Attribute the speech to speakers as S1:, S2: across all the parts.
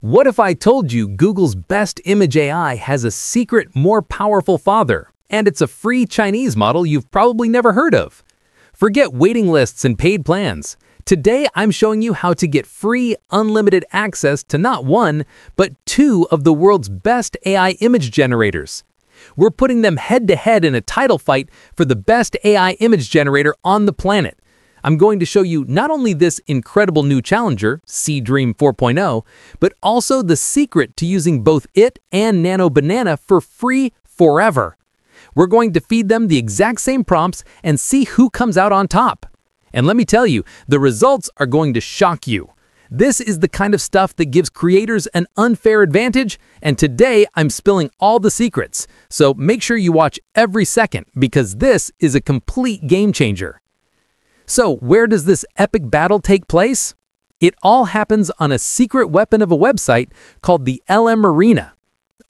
S1: What if I told you Google's best image AI has a secret, more powerful father, and it's a free Chinese model you've probably never heard of? Forget waiting lists and paid plans. Today, I'm showing you how to get free, unlimited access to not one, but two of the world's best AI image generators. We're putting them head to head in a title fight for the best AI image generator on the planet. I'm going to show you not only this incredible new challenger, Seedream 4.0, but also the secret to using both it and Nano Banana for free forever. We're going to feed them the exact same prompts and see who comes out on top. And let me tell you, the results are going to shock you. This is the kind of stuff that gives creators an unfair advantage, and today I'm spilling all the secrets. So make sure you watch every second because this is a complete game changer. So, where does this epic battle take place? It all happens on a secret weapon of a website called the LMArena.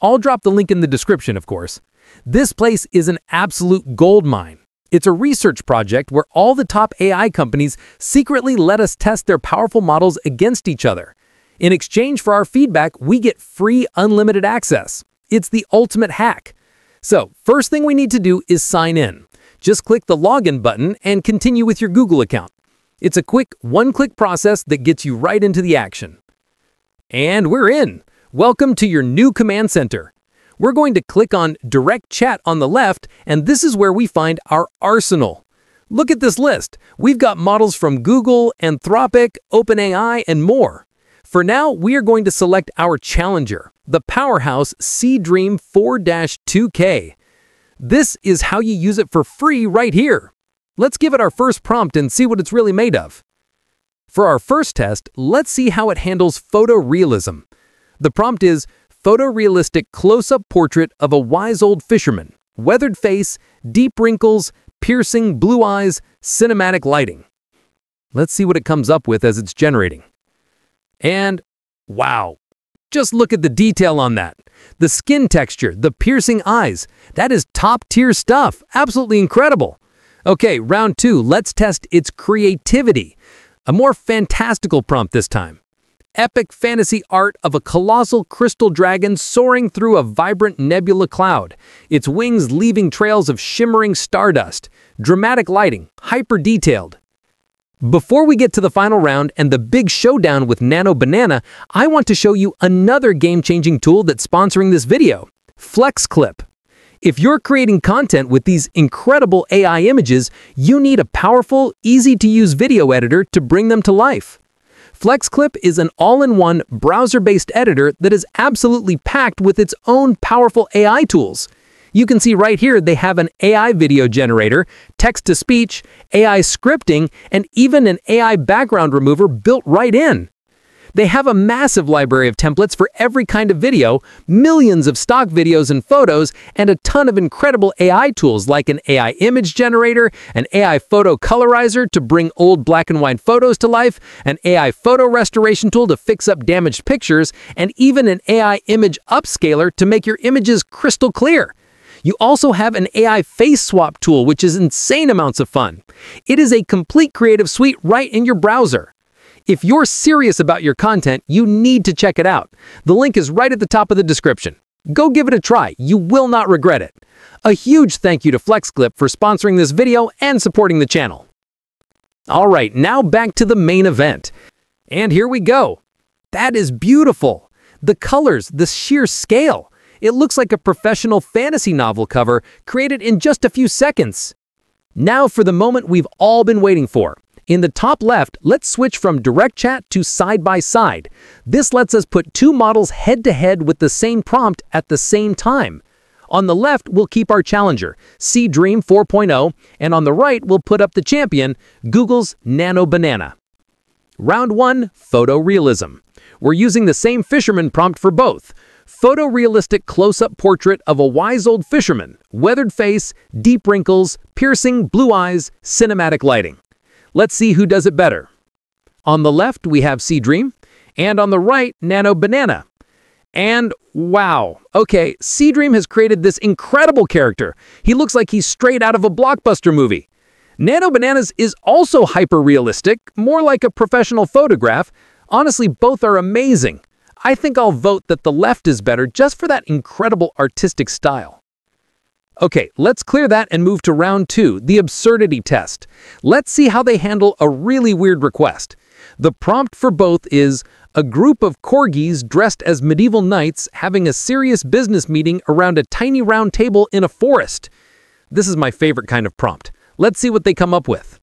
S1: I'll drop the link in the description, of course. This place is an absolute gold mine. It's a research project where all the top AI companies secretly let us test their powerful models against each other. In exchange for our feedback, we get free unlimited access. It's the ultimate hack. So, first thing we need to do is sign in. Just click the login button and continue with your Google account. It's a quick one-click process that gets you right into the action. And we're in. Welcome to your new command center. We're going to click on Direct Chat on the left, and this is where we find our arsenal. Look at this list. We've got models from Google, Anthropic, OpenAI, and more. For now, we are going to select our challenger, the powerhouse Seedream 4-2K. This is how you use it for free right here. Let's give it our first prompt and see what it's really made of. For our first test, let's see how it handles photorealism. The prompt is photorealistic close-up portrait of a wise old fisherman, weathered face, deep wrinkles, piercing blue eyes, cinematic lighting. Let's see what it comes up with as it's generating. And wow, just look at the detail on that. The skin texture, the piercing eyes. That is top tier stuff. Absolutely incredible. Okay, round two. Let's test its creativity. A more fantastical prompt this time. Epic fantasy art of a colossal crystal dragon soaring through a vibrant nebula cloud, its wings leaving trails of shimmering stardust. Dramatic lighting, hyper detailed. Before we get to the final round and the big showdown with Nano Banana, I want to show you another game-changing tool that's sponsoring this video, FlexClip. If you're creating content with these incredible AI images, you need a powerful, easy-to-use video editor to bring them to life. FlexClip is an all-in-one browser-based editor that is absolutely packed with its own powerful AI tools. You can see right here they have an AI video generator, text-to-speech, AI scripting, and even an AI background remover built right in. They have a massive library of templates for every kind of video, millions of stock videos and photos, and a ton of incredible AI tools like an AI image generator, an AI photo colorizer to bring old black and white photos to life, an AI photo restoration tool to fix up damaged pictures, and even an AI image upscaler to make your images crystal clear. You also have an AI face swap tool, which is insane amounts of fun. It is a complete creative suite right in your browser. If you're serious about your content, you need to check it out. The link is right at the top of the description. Go give it a try. You will not regret it. A huge thank you to FlexClip for sponsoring this video and supporting the channel. All right, now back to the main event. And here we go. That is beautiful. The colors, the sheer scale. It looks like a professional fantasy novel cover created in just a few seconds. Now for the moment we've all been waiting for. In the top left, let's switch from direct chat to side by side. This lets us put two models head to head with the same prompt at the same time. On the left, we'll keep our challenger, Seedream 4.0, and on the right, we'll put up the champion, Google's Nano Banana. Round 1, Photorealism. We're using the same fisherman prompt for both photorealistic close-up portrait of a wise old fisherman, weathered face, deep wrinkles, piercing blue eyes, cinematic lighting. Let's see who does it better. On the left, we have Seedream, and on the right, Nano Banana. And wow, okay, Seedream has created this incredible character. He looks like he's straight out of a blockbuster movie. Nano Bananas is also hyper-realistic, more like a professional photograph. Honestly, both are amazing. I think I'll vote that the left is better just for that incredible artistic style. Okay, let's clear that and move to round two, the absurdity test. Let's see how they handle a really weird request. The prompt for both is a group of corgis dressed as medieval knights having a serious business meeting around a tiny round table in a forest. This is my favorite kind of prompt. Let's see what they come up with.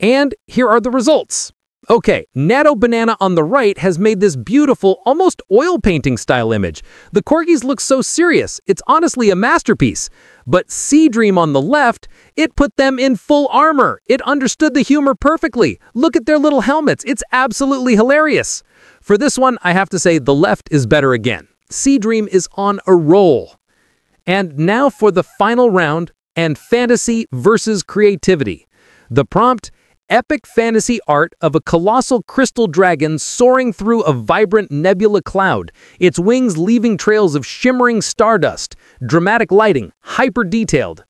S1: And here are the results. Okay, Nano Banana on the right has made this beautiful, almost oil painting style image. The corgis look so serious, it's honestly a masterpiece. But Seedream on the left, it put them in full armor. It understood the humor perfectly. Look at their little helmets, it's absolutely hilarious. For this one, I have to say the left is better again. Seedream is on a roll. And now for the final round, and fantasy versus creativity. The prompt epic fantasy art of a colossal crystal dragon soaring through a vibrant nebula cloud, its wings leaving trails of shimmering stardust, dramatic lighting, hyper detailed.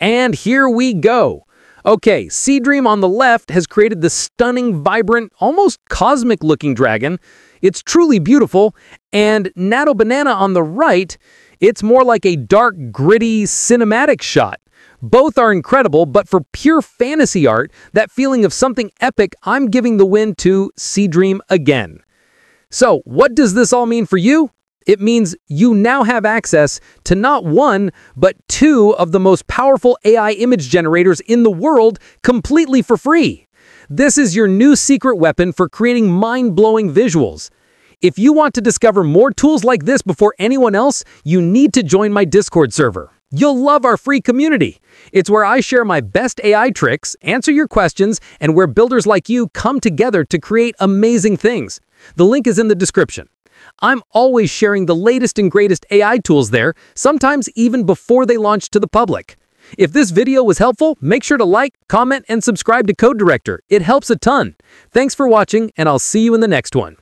S1: And here we go. Okay, Seedream on the left has created the stunning, vibrant, almost cosmic looking dragon. It's truly beautiful. And Nano Banana on the right, it's more like a dark, gritty, cinematic shot. Both are incredible, but for pure fantasy art, that feeling of something epic, I'm giving the win to Seedream again. So, what does this all mean for you? It means you now have access to not one, but two of the most powerful AI image generators in the world completely for free. This is your new secret weapon for creating mind-blowing visuals. If you want to discover more tools like this before anyone else, you need to join my Discord server. You'll love our free community. It's where I share my best AI tricks, answer your questions, and where builders like you come together to create amazing things. The link is in the description. I'm always sharing the latest and greatest AI tools there, sometimes even before they launch to the public. If this video was helpful, make sure to like, comment, and subscribe to Code Director. It helps a ton. Thanks for watching, and I'll see you in the next one.